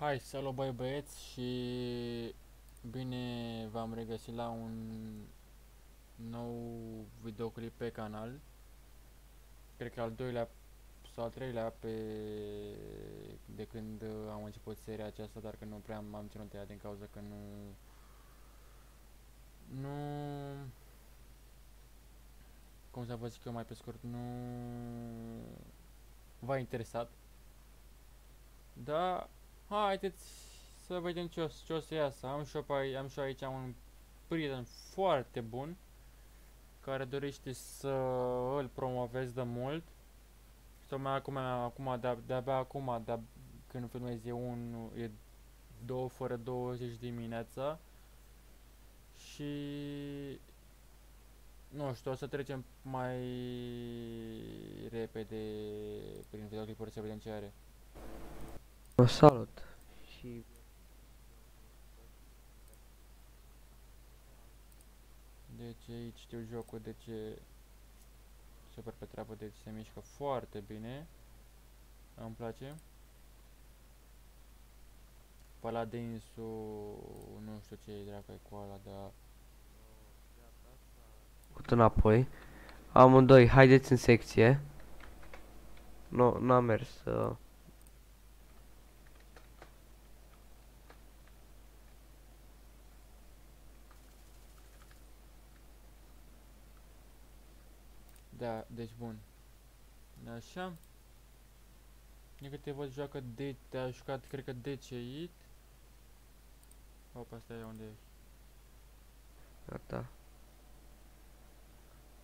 Hai, salut băi băieți și bine v-am regăsit la un nou videoclip pe canal. Cred că al doilea sau al treilea pe de când am început seria aceasta, dar că nu prea m-am ținut ea din cauza că nu nu cum să vă zic eu mai pe scurt, nu v-a interesat. Da, haideți să vedem ce o, ce o să iasă. Am și, eu, am și eu aici un prieten foarte bun care dorește să îl promovez de mult. Tocmai acum, acum de-abia acum, de când filmez e un, e 2 fără 20 dimineața și nu știu, o să trecem mai repede prin videoclipuri să vedem ce are. Salut! Și Deci aici știu jocul, deci e super pe treabă, deci se mișcă foarte bine. Îmi place. Paladinsul, nu știu ce e dracu cu ăla, dar... Cut înapoi. Amândoi, haideți în secție. Nu, n-a mers. Uh. Da, deci bun. Așa. E că te văd joacă de, te-a jucat, cred că DCIT. Opa, asta e unde ești. Gata.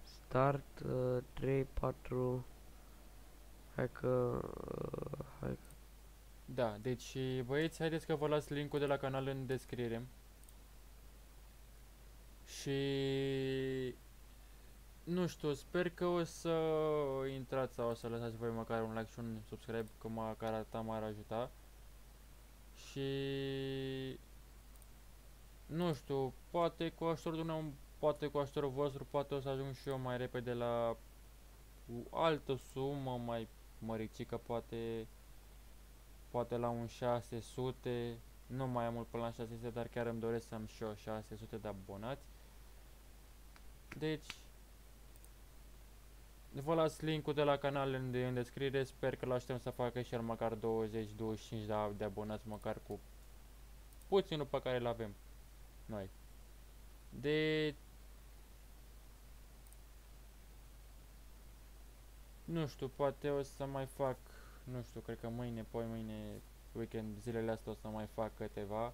Start uh, 3, 4. Hai că... Uh, hai că... Da, deci băieți, haideți că vă las linkul de la canal în descriere. Și nu știu, sper că o să intrați sau o să lăsați voi măcar un like și un subscribe, că măcar atâta m-ar ajuta. Și... Nu știu, poate cu ajutorul dumneavoastră, poate cu ajutorul vostru, poate o să ajung și eu mai repede la o altă sumă mai măricică, poate poate la un 600, nu mai am mult până la 600, dar chiar îmi doresc să am și eu 600 de abonați. Deci, Vă las linkul de la canal în, în descriere, sper că l-așteptăm să facă și el măcar 20-25 de, de abonați, măcar cu puținul pe care îl avem noi. De... Nu știu, poate o să mai fac, nu știu, cred că mâine, poi mâine, weekend, zilele astea o să mai fac câteva.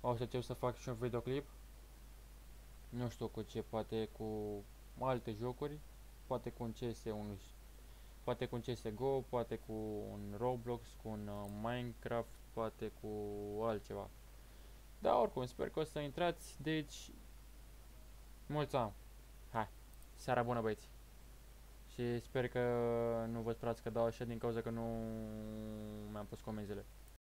O să încep să fac și un videoclip. Nu știu cu ce, poate cu alte jocuri poate cu un CS, un, poate cu un CSGO, poate cu un Roblox, cu un uh, Minecraft, poate cu altceva. Da, oricum, sper că o să intrați, deci, mulți am. Hai, seara bună băieți. Și sper că nu vă sperați că dau așa din cauza că nu mi-am pus comenzile.